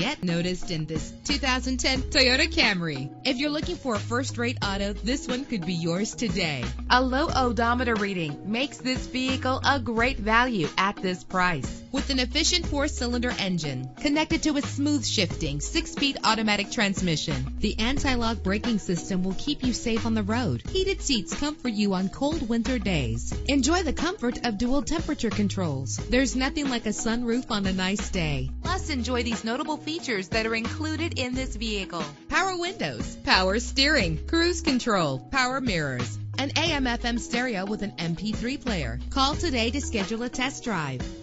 get noticed in this 2010 Toyota Camry. If you're looking for a first-rate auto, this one could be yours today. A low odometer reading makes this vehicle a great value at this price. With an efficient four-cylinder engine connected to a smooth shifting six-speed automatic transmission, the anti-lock braking system will keep you safe on the road. Heated seats comfort you on cold winter days. Enjoy the comfort of dual temperature controls. There's nothing like a sunroof on a nice day. Enjoy these notable features that are included in this vehicle. Power windows, power steering, cruise control, power mirrors, an AM FM stereo with an MP3 player. Call today to schedule a test drive.